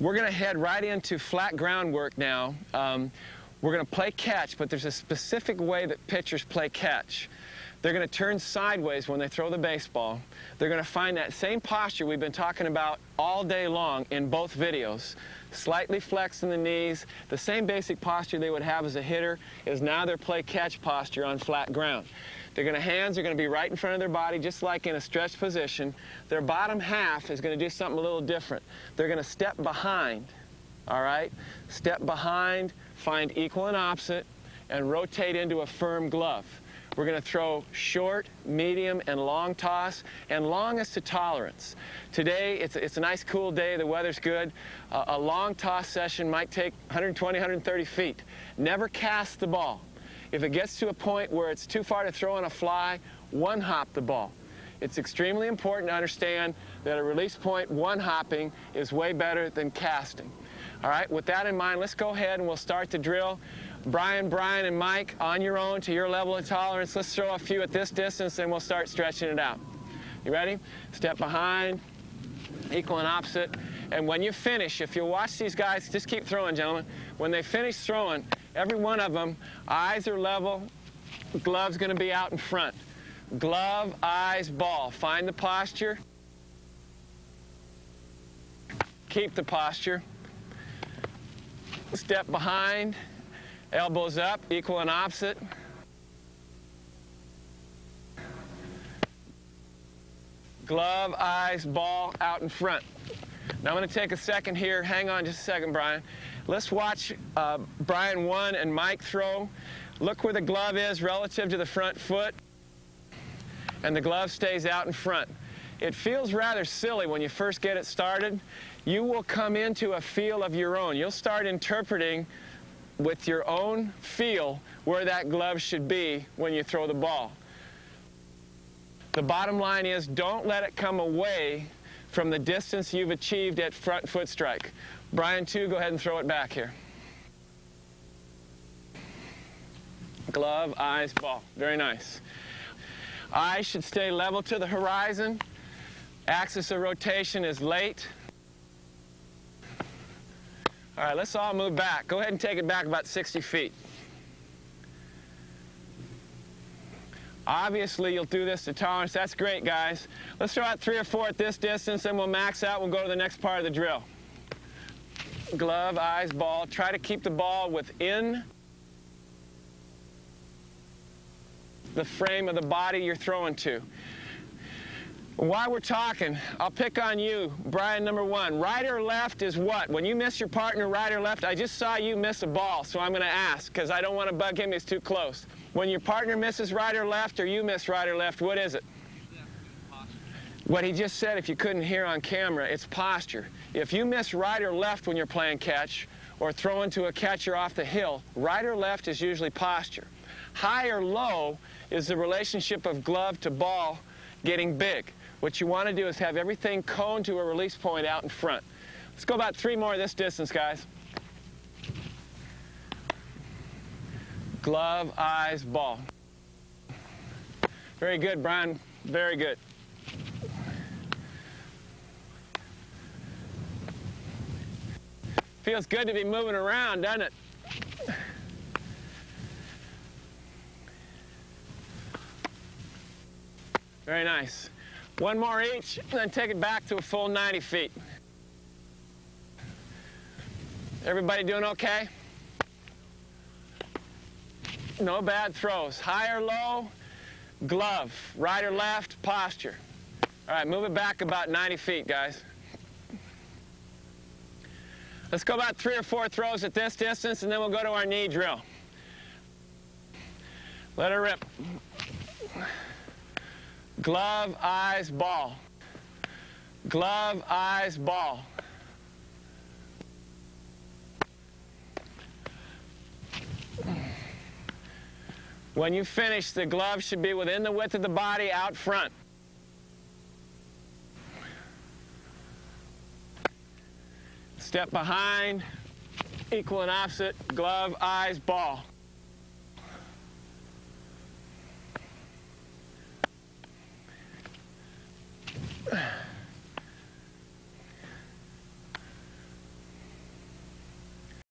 We're going to head right into flat ground work now. Um, we're going to play catch, but there's a specific way that pitchers play catch. They're going to turn sideways when they throw the baseball. They're going to find that same posture we've been talking about all day long in both videos. Slightly flexing the knees. The same basic posture they would have as a hitter is now their play catch posture on flat ground. Their gonna, hands are going to be right in front of their body, just like in a stretched position. Their bottom half is going to do something a little different. They're going to step behind, all right? Step behind, find equal and opposite, and rotate into a firm glove. We're going to throw short, medium, and long toss, and longest to tolerance. Today, it's, it's a nice cool day. The weather's good. Uh, a long toss session might take 120, 130 feet. Never cast the ball. If it gets to a point where it's too far to throw on a fly, one hop the ball. It's extremely important to understand that a release point one hopping is way better than casting. All right, with that in mind, let's go ahead and we'll start the drill. Brian, Brian, and Mike, on your own, to your level of tolerance, let's throw a few at this distance and we'll start stretching it out. You ready? Step behind, equal and opposite. And when you finish, if you watch these guys, just keep throwing, gentlemen. When they finish throwing, every one of them, eyes are level, glove's going to be out in front. Glove, eyes, ball. Find the posture. Keep the posture. Step behind, elbows up, equal and opposite. Glove, eyes, ball out in front. Now I'm going to take a second here. Hang on just a second, Brian. Let's watch uh, Brian 1 and Mike throw. Look where the glove is relative to the front foot. And the glove stays out in front. It feels rather silly when you first get it started. You will come into a feel of your own. You'll start interpreting with your own feel where that glove should be when you throw the ball. The bottom line is don't let it come away from the distance you've achieved at front foot strike. Brian, two, go ahead and throw it back here. Glove, eyes, ball. Very nice. Eyes should stay level to the horizon. Axis of rotation is late. All right, let's all move back. Go ahead and take it back about 60 feet. Obviously, you'll do this to tolerance. That's great, guys. Let's throw out three or four at this distance, and we'll max out. We'll go to the next part of the drill. Glove, eyes, ball. Try to keep the ball within the frame of the body you're throwing to. While we're talking, I'll pick on you, Brian number one. Right or left is what? When you miss your partner right or left, I just saw you miss a ball, so I'm going to ask because I don't want to bug him. He's too close. When your partner misses right or left or you miss right or left, what is it? What he just said, if you couldn't hear on camera, it's posture. If you miss right or left when you're playing catch or throwing to a catcher off the hill, right or left is usually posture. High or low is the relationship of glove to ball getting big. What you want to do is have everything coned to a release point out in front. Let's go about three more this distance, guys. Glove, eyes, ball. Very good, Brian. Very good. Feels good to be moving around, doesn't it? Very nice. One more each, and then take it back to a full 90 feet. Everybody doing okay? No bad throws. High or low, glove. Right or left, posture. All right, move it back about 90 feet, guys. Let's go about three or four throws at this distance, and then we'll go to our knee drill. Let her rip. Glove, eyes, ball. Glove, eyes, ball. When you finish, the glove should be within the width of the body out front. Step behind, equal and opposite, glove, eyes, ball.